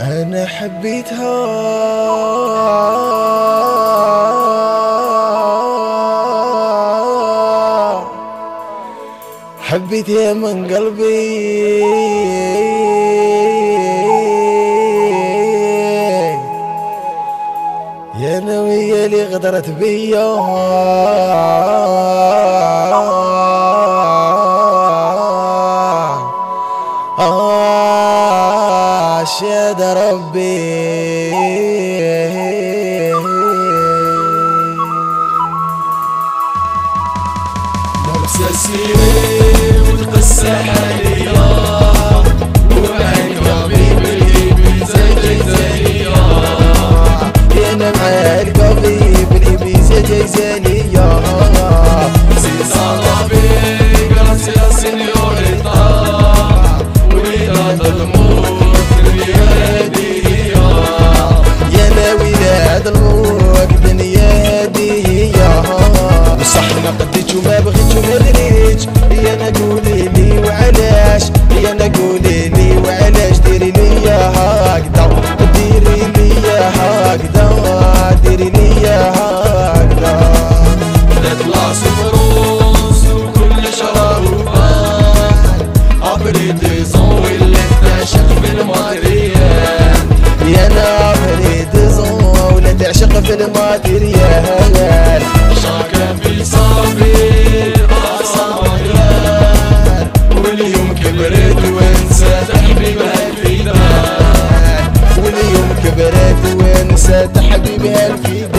أنا حبيتها. حبيتها من قلبي. يا نوية اللي غدرت بيا. شاد ربي. السيرة والقصة حالية زانية يا أنا قديتش وما بغيتش وما دريتش يا أنا قولي الماتريال شاكا في صافي أصابر واليوم كبرت وانسى ونسيت حبيبها الفداية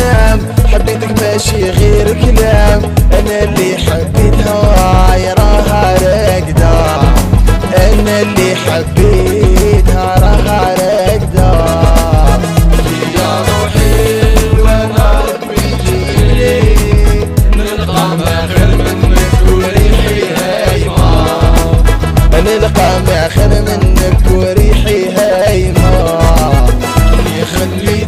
المنام حبيتك ماشي غير كلام أنا اللي حبيتها يا راها راقدة. أنا اللي حبيتها راها راقدة. يا روحي وأنا ربي. جيلي نلقى ما خير منك وريحي هايمة. نلقى ما خير منك وريحي هايمة. اللي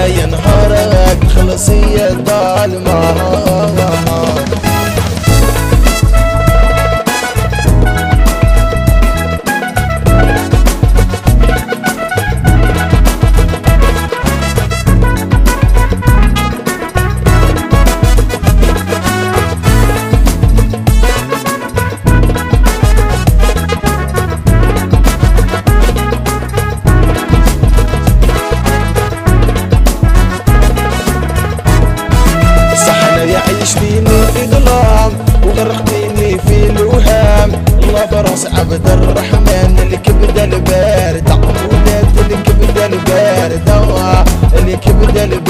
جاي نهارك تخلصي الظالمة صح براس عبد الرحمن الكبدة الباردة ولاد الكبدة الباردة الكبدة الباردة